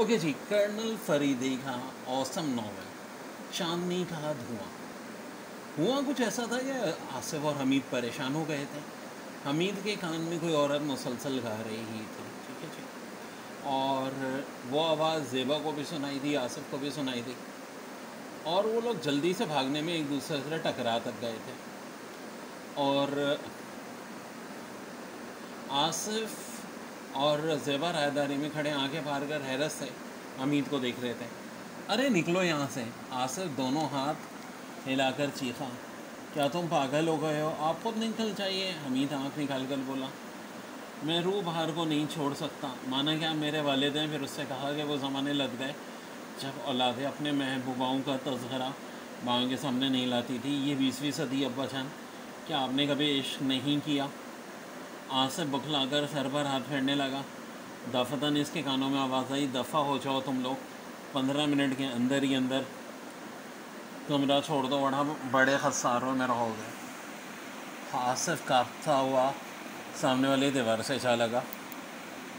Okay जी, colonel Faridi का awesome novel चांदनी का धुआँ। हुआ कुछ ऐसा था कि आसिफ और हमीद परेशान हो गए थे? हमीद के कान में कोई औरत मुसलसल गा रही ही थी, ठीक है जी। और वो आवाज़ जेबा को भी सुनाई दी, आसिफ को भी सुनाई दी। और वो लोग जल्दी से भागने में एक दूसरे से टकरा तक गए थे। और आसिफ और जेबा रायदारी में खड़े आँखें फाड़ कर हैरत से हमीद को देख रहे थे। अरे निकलो यहाँ से। आसिफ दोनों हाथ हिलाकर चीखा, क्या तुम पागल हो गए हो? आपको निकल चाहिए। हमीद आँख निकाल कर बोला, मैं रूह बाहर को नहीं छोड़ सकता। माना क्या मेरे वालिद हैं। फिर उससे कहा कि वो ज़माने लग गए, जब औलादे अपने महबूबाओं का तस्करा बाओं के सामने नहीं लाती थी। ये बीसवीं सदी अब्बा जान क्या आपने कभी इश्क नहीं किया? आसिफ बखलाकर सर पर हाथ फेरने लगा। दफतन इसके कानों में आवाज़ आई, दफ़ा हो जाओ तुम लोग। पंद्रह मिनट के अंदर ही अंदर। कमरा छोड़ दो बड़ा बड़े खसारों में रहोगे। आसिफ कांपता हुआ, सामने वाली दीवार से जा लगा।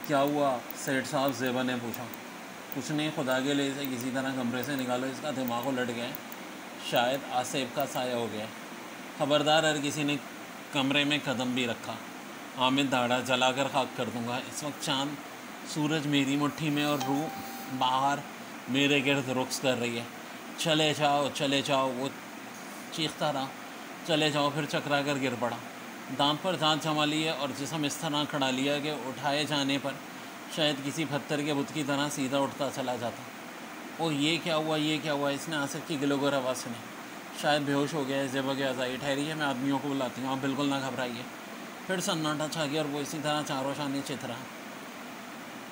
क्या हुआ? सेठ साहब जेबा ने पूछा। कुछ नहीं, खुदा के लिए इसे किसी तरह कमरे से निकालो, इसका दिमाग उलट गया शायद आसिफ का साया हो गया खबरदार हर किसी ने कमरे में कदम भी रखा आमिद दाढ़ा जलाकर खाक कर दूँगा। इस वक्त चाँद सूरज मेरी मुट्ठी में और रूह बाहर मेरे गिर्द रुख्स कर रही है। चले जाओ चले जाओ, वो चीखता रहा। चले जाओ, फिर चकरा कर गिर पड़ा। दांत पर दांत जमा लिए और जिसम इस तरह खड़ा लिया कि उठाए जाने पर शायद किसी पत्थर के बुत की तरह सीधा उठता चला जाता। ओ ये क्या हुआ, ये क्या हुआ? इसने आसिफ की गिलोगर आवाज़ सुनी। शायद बेहोश हो गया है, जेब के आज़ाई ठहरी है, मैं आदमियों को बुलाती हूँ। आप बिल्कुल ना घबराइए। फिर सन्नाटा छा गया और वो इसी तरह चारों शानी चित रहा।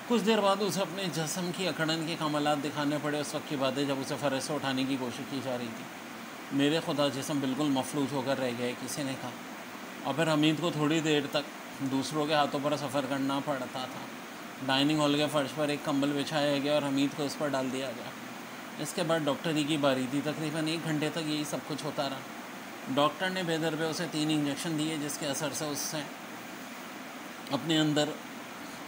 कुछ देर बाद उसे अपने जसम की अकड़न के कमलात दिखाने पड़े। उस वक्त की बात है जब उसे फ़र्ज़ से उठाने की कोशिश की जा रही थी। मेरे खुदा जिसम बिल्कुल मफलूज होकर रह गए किसी ने कहा। और फिर हमीद को थोड़ी देर तक दूसरों के हाथों पर सफ़र करना पड़ता था। डाइनिंग हॉल के फर्श पर एक कंबल बिछाया गया और हमीद को उस पर डाल दिया गया। इसके बाद डॉक्टरी की बारी थी तकरीबन एक घंटे तक यही सब कुछ होता रहा। डॉक्टर ने बेदर पे उसे तीन इंजेक्शन दिए जिसके असर से उससे अपने अंदर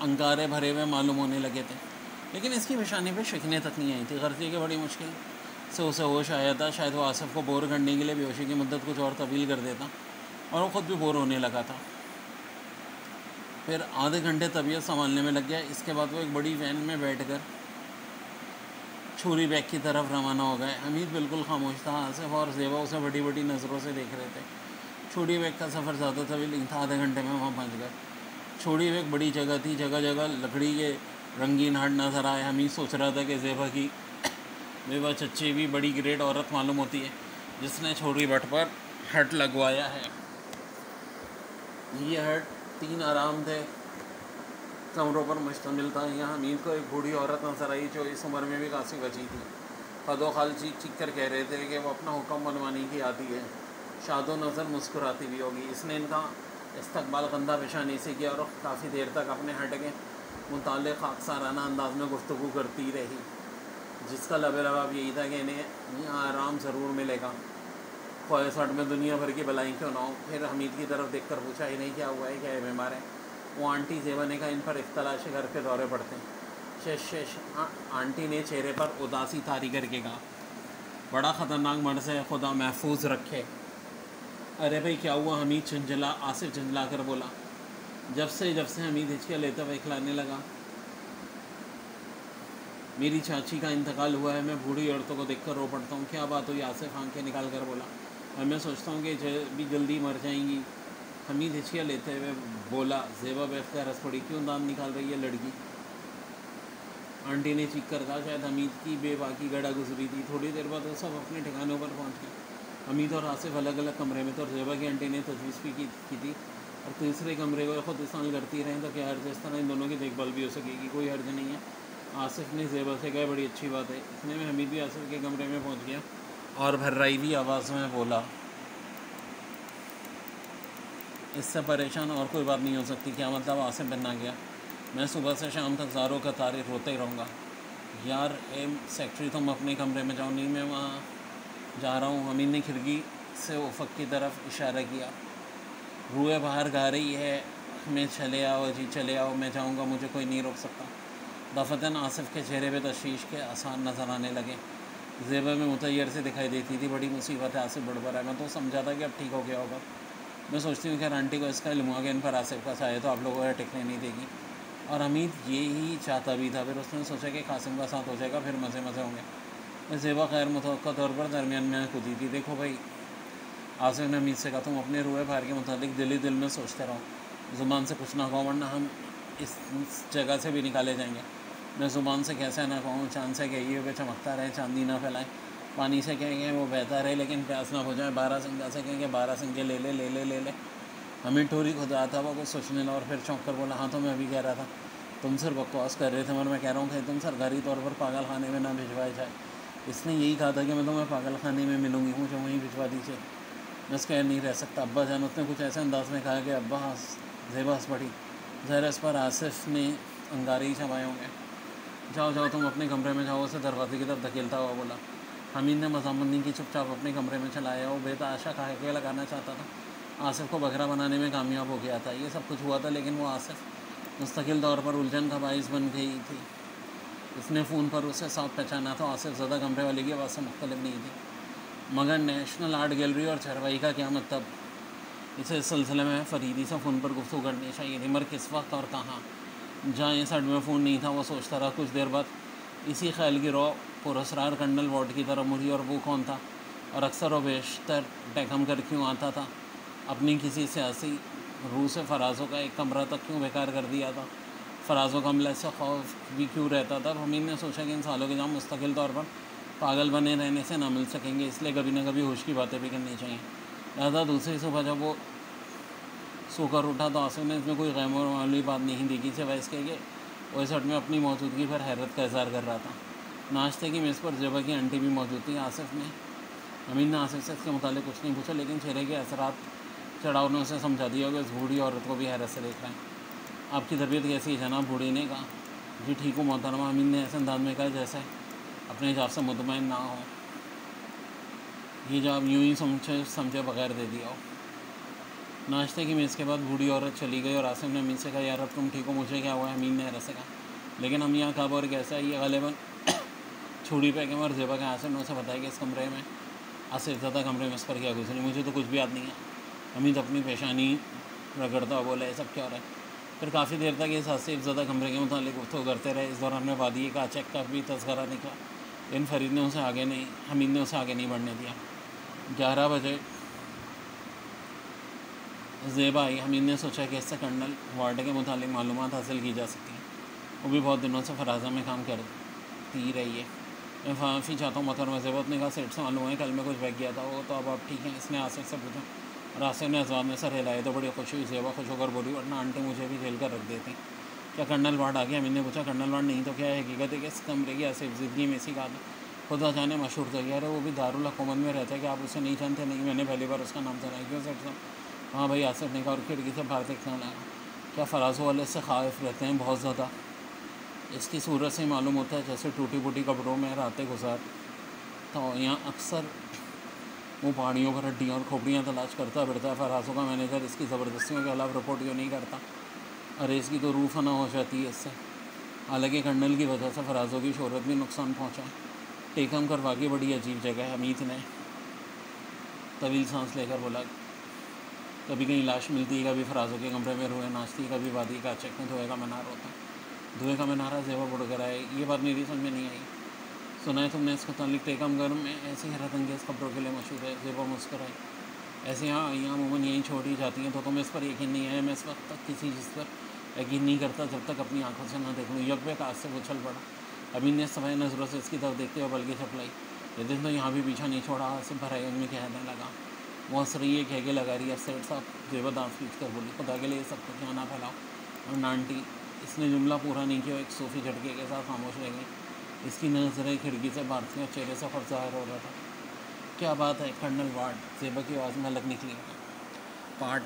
अंगारे भरे हुए मालूम होने लगे थे। लेकिन इसकी पेशानी पे शिकने तक नहीं आई थी। गर्जी की बड़ी मुश्किल से उसे होश आया था। शायद वो आसफ़ को बोर करने के लिए बेहोशी की मदद कुछ और तवील कर देता और वो ख़ुद भी बोर होने लगा था। फिर आधे घंटे तबीयत संभालने में लग गया। इसके बाद वो एक बड़ी वैन में बैठ कर छुरी बैग की तरफ़ रवाना हो गए। हमीद बिल्कुल खामोश था आसिफ और जेबा उसे बड़ी बड़ी नज़रों से देख रहे थे। छोटी बैग का सफ़र ज़्यादा तवील था, आधे घंटे में वहाँ पहुँच गए। छोटी बैग बड़ी जगह थी जगह जगह लकड़ी के रंगीन हट नज़र आए। हमीद सोच रहा था कि जेबा की जेबा चच्ची भी बड़ी ग्रेट औरत मालूम होती है, जिसने छोटी बट पर हट लगवाया है। ये हट तीन आराम थे। कमरों पर मुश्तमिल था यहाँ हमीद को एक बूढ़ी औरत नज़र आई, जो इस उम्र में भी काफ़ी बची थी। खदो खाल चीख चीख कर कह रहे थे कि वो अपना हुक्म मनवाने की आती है। शादो नज़र मुस्कुराती भी होगी। इसने इनका इस्तकबाल कंधा पेशानी से किया और काफ़ी देर तक अपने हट के मुतल खाकसाराना अंदाज में गुफ्तु करती रही, जिसका लब लबाब यही था कि इन्हें आराम ज़रूर मिलेगा। ख्वाहिश में दुनिया भर की भलाई क्यों ना हो? फिर हमीद की तरफ़ देख कर पूछा ही नहीं क्या हुआ है? क्या है बीमार है? वो आंटी जेबा का इन पर इख्तलाश घर के दौरे पड़ते हैं। शेष शेष आंटी ने चेहरे पर उदासी तारी करके कहा, बड़ा ख़तरनाक मर्ज है, खुदा महफूज रखे। अरे भाई, क्या हुआ? हमीद झंझला आसिफ झंझला कर बोला। जब से जब से हमीद हिचके लेते हुए खिलाने लगा, मेरी चाची का इंतकाल हुआ है, मैं बूढ़ी औरतों को देखकर रो पड़ता हूँ। क्या बात हुई? आसिफ आँखें निकाल कर बोला। और मैं सोचता हूँ कि भी जल्दी मर जाएँगी हमीद हिचिया लेते हुए बोला जेबा बेख्तियार हंस पड़ी क्यों दाम निकाल रही है लड़की? आंटी ने चीख कर कहा शायद हमीद की बेबाकी गड़ा गुजरी थी थोड़ी देर बाद वो सब अपने ठिकानों पर पहुँच गए। हमीद और आसिफ अलग अलग कमरे में थे और जेबा की आंटी ने तजवीज़ भी की, की थी। और तीसरे कमरे को खुद इस्तेमाल करती रहें तो क्या हर्ज इस तरह इन दोनों की देखभाल भी हो सकेगी कोई हर्ज नहीं है। आसिफ ने जेबा से कहा बड़ी अच्छी बात है। इतने में हमीद भी आसिफ के कमरे में पहुँच गया और भर्राई भी आवाज़ में बोला इससे परेशान और कोई बात नहीं हो सकती। क्या मतलब आसिफ बनना गया। मैं सुबह से शाम तक ज़ारों का तारीफ़ रोते ही रहूँगा। यार, एम, सेक्रेटरी तुम अपने कमरे में जाओ नहीं, मैं वहाँ जा रहा हूँ। अमीन ने खिड़की से उफक की तरफ़ इशारा किया। रूए बाहर गा रही है। मैं चले आओ जी, चले आओ, मैं जाऊँगा, मुझे कोई नहीं रोक सकता। दफ़तन आसिफ के चेहरे पे तशवीश के आसान नज़र आने लगे। जेबा में मुतैर से दिखाई देती थी, बड़ी मुसीबत है, आसिफ है। मैं तो समझा था कि अब ठीक हो गया होगा। मैं सोचती हूँ कि आंटी को इसका इल्म कि इन पर आसिफ का साया तो आप लोगों को टिकने नहीं देगी। और हमीद ये ही चाहता भी था, फिर उसने सोचा कि कासिम का साथ हो जाएगा, फिर मज़े मज़े होंगे। मैं जेबा खैर मुतव तौर पर दरमियान में खुदी थी, देखो भाई। आसिफ ने अमीद से कहा, तुम अपने रूए भार के मुतालिक ही दिल में सोचते रहो। ज़ुबान से कुछ ना कहो, वरना हम इस जगह से भी निकाले जाएँगे। मैं ज़ुबान से कैसे ना कहूँ, चाँद से कहिए चमकता रहे चांदी ना फैलाए। पानी से कहेंगे वो बहता रहे, लेकिन प्यास ना हो जाए। बारह सिंगा से कहेंगे, बारह सिंगे ले ले ले ले ले ले। हमें टोरी खुदा था, वो कुछ सोचने लगा और फिर चौंक कर बोला हाँ तो मैं अभी कह रहा था, तुम सिर्फ़ बकवास कर रहे थे, मगर मैं कह रहा हूँ कि तुम सरकारी तौर पर पागल खाने में ना भिजवाए जाए। इसने यही कहा था कि मैं तुम्हें पागल खाने में मिलूँगी, मुझे वहीं भिजवा दीजिए। मैं कह नहीं रह सकता। अब्बा जान, उसने कुछ ऐसे अंदाज में कहा कि अब्बा हंस जेबा हंस पड़ी। ज़हर इस पर आसिफ ने अंगारे ही छवाए होंगे। जाओ जाओ, तुम अपने कमरे में जाओ, उसे दरवाजे की तरफ़ धकेलता हुआ बोला। हमीद ने मजामंदी की चुपचाप अपने कमरे में चलाया वो के लगाना चाहता था। आसिफ को बकरा बनाने में कामयाब हो गया था। ये सब कुछ हुआ था, लेकिन वो आसिफ मुस्तकिल तौर पर उलझन का बाइस बन गई थी। उसने फ़ोन पर उसे साफ़ पहचाना था। आसिफ ज़्यादा कमरे वाले की आवाज़ से मुख्तलिफ़ नहीं थी। मगर नेशनल आर्ट गैलरी और चरवाई का क्या मतलब? इसे इस सिलसिले में फरीदी से फ़ोन पर गुफ्तु करनी चाहिए थी। मगर किस वक्त और कहाँ? जहाँ इस साइड में फ़ोन नहीं था, वो सोचता रहा कुछ देर बाद इसी ख्याल की रो, पुरस्कार कंडल वार्ड की तरफ़ मुड़ी और वो कौन था? और अक्सर व बेशतर टैकम कर क्यों आता था? अपनी किसी सियासी रूह से फराज़ों का एक कमरा तक क्यों बेकार कर दिया था? फराज़ों का हमला से खौफ भी क्यों रहता था? हमीद ने सोचा कि इन सालों के जहाँ मुस्तकिल तौर पर पागल बने रहने से ना मिल सकेंगे, इसलिए कभी ना कभी होश की बातें भी करनी चाहिए। लिहाजा दूसरी सुबह जब वो सोकर उठा तो आँसू ने इसमें कोई गैम वाली बात नहीं देखी सिर्फ़ इसके इस में अपनी मौजूदगी पर हैरत का इजहार कर रहा था। नाश्ते की मेज़ पर जबा की आंटी भी मौजूद थी, आसिफ ने। अमीन ने आसिफ से इसके मुतालिक कुछ नहीं पूछा, लेकिन चेहरे के असरात चढ़ाव ने उसे समझा दिया कि उस बूढ़ी औरत को भी हैरत से देख रहे हैं। आपकी तबीयत कैसी है जनाब? बूढ़ी ने कहा। जी ठीक हूँ, मोहतरमा। अमीन ने ऐसे अंदाज में कहा जैसे अपने हिसाब से मुतमिन ना हो। ये जवाब यूँ ही समझे समझे बगैर दे दिया हो। नाश्ते की मेज़ के बाद बूढ़ी औरत चली गई और आसिम ने अमीन से कहा, यार, अब तुम ठीक हो, मुझे क्या हुआ है? अमीन ने रसे कहा। लेकिन हम यहाँ कब और कैसा ये गलेबन छुड़ी पे के मर जेबा के आसिम ने उसे बताया कि इस कमरे में, आसिफ ज़्यादा कमरे में इस पर क्या गुजरी मुझे तो कुछ भी याद नहीं है। अमीन अपनी पेशानी रगड़ता बोला, ये सब क्या हो रहा है? फिर काफ़ी देर तक इस आसिफ ज़्यादा कमरे के मुतालिक गुफ्तु करते रहे। इस दौरान में वादी का चेक का भी तस्करा निकला लेकिन फरीद ने उसे आगे नहीं, हमीद ने उसे आगे नहीं बढ़ने दिया। ग्यारह बजे जेबा आई। हमीद ने सोचा कि इससे कर्नल वार्ड के मुतालिक मालूम हासिल की जा सकती हैं। वो भी बहुत दिनों से फराजा में काम करती रही है। मैं माफ़ी चाहता हूँ मतलब जेबत ने कहा सेठ से मालूम है, कल मैं कुछ बैग गया था, वो तो अब आप ठीक है, इसने आसिफ से पूछा। और आसिफ ने अजवाब में सर हिलाए तो बड़ी खुशी हुई, जेबा खुश होकर बोली, वरना आंटी मुझे भी झेल कर रख देती। क्या कर्नल वार्ड आ गया अमीन ने पूछा, कर्नल वार्ड नहीं तो क्या है? हकीकत है कि इस कमरे की आसिफ ज़िंदगी में इसी का खुदा जाने मशहूर तो यार वो भी दारुल में रहता है कि आप उसे नहीं जानते, नहीं, मैंने पहली बार उसका नाम सुना क्यों, सेठ साहब? हाँ भाई आसिफ ने कहा और खिड़की से बाहर देखना लगा क्या फराजों वाले से खाइफ रहते हैं बहुत ज़्यादा। इसकी सूरत से मालूम होता है, जैसे टूटी फूटी कपड़ों में रातें गुजार। तो यहाँ अक्सर वो पहाड़ियों पर हड्डियाँ और खोपड़ियाँ तलाश करता फिरता है। फराजों का मैनेजर इसकी ज़बरदस्तियों के खिलाफ रिपोर्ट क्यों नहीं करता? अरे, इसकी तो रूह फना हो जाती है इससे। हालाँकि कर्नल की वजह से फराजों की शहरत भी नुकसान पहुँचा। टेकम करवा के बड़ी अजीब जगह है अमीत ने। तवील सांस लेकर बोला कभी कहीं लाश मिलती है, कभी फराजों के कमरे में रोए नाचती कभी वादी का चेक में धोए का मीनार होता धोए का मीनार जेबा बुड़ कर आए। ये बात मेरी समझ में नहीं आई। सुना है तुमने इसको टेकम गर्म में ऐसी हैरत अंगेज़ खबरों के लिए मशहूर है, जेबा मुस्कराई ऐसे यहाँ यहाँ अमूमन यहीं छोड़ी जाती हैं। तो तुम्हें इस पर यकीन नहीं है, मैं इस वक्त तक किसी चीज़ पर यकीन नहीं करता जब तक अपनी आँखों से ना देख। लूँ यकबे का आज से उछल पड़ा। अभी ने समय नज़रों से इसकी तरफ़ देखते हुए बल्कि चपलाई ये दिन तो यहाँ भी पीछा नहीं छोड़ा सिर्फ़ भराई उनमें कहने लगा। हंस रही है कह के लगा रही है सेठ साहब जेवर दांत पीछ कर बोली। खुदा के लिए सब कुछ ना फैलाओ। और नानटी, इसने जुमला पूरा नहीं किया, एक सूफी झटके के साथ खामोश रह गई। इसकी नज़रें खिड़की से बाहर थी और चेहरे से ज़ाहिर हो रहा था। क्या बात है, कर्नल वार्ड, जेबा की आवाज़ में अलग निकली। पार्ट